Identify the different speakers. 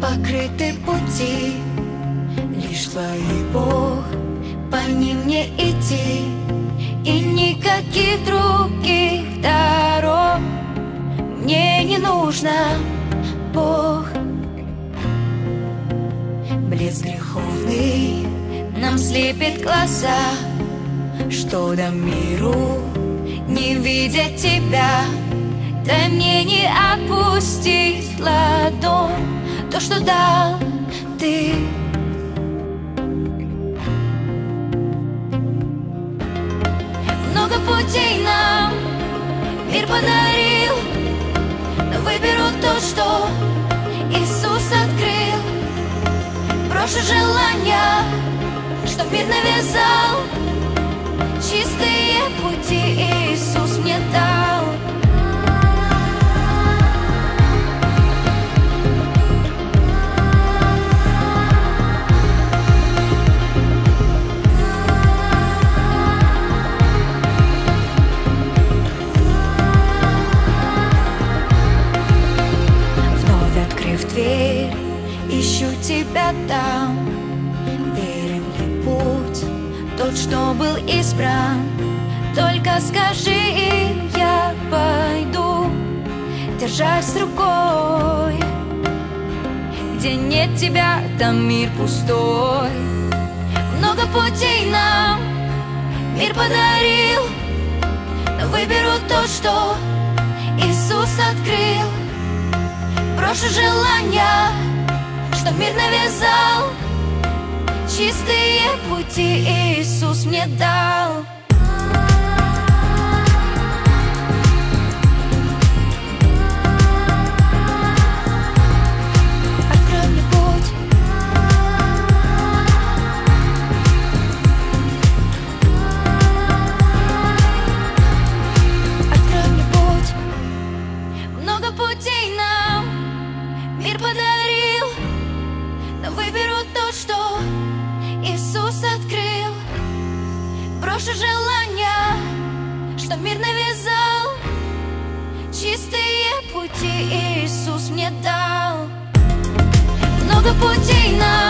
Speaker 1: покрыты пути. Лишь твои Бог, по ним мне идти. И никаких других дорог Мне не нужно, Бог. Блеск греховный нам слепит глаза Что до миру не видя тебя Дай мне не опустить ладонь То, что дал ты. Много путей нам мир подарил Но выберу то, что Иисус открыл. Брошу желания, что мир навязал Чистые пути Иисус ищу тебя там. Верен ли путь, тот, что был избран. Только скажи, и я пойду. Держась рукой. Где нет тебя, там мир пустой. Много путей нам мир подарил. Но выберу то, что Иисус открыл. Брошу желания, что мир навязал. Чистые пути Иисус мне дал Но выберу то, что Иисус открыл. Брошу желания, что мир навязал. Чистые пути Иисус мне дал. Много путей нам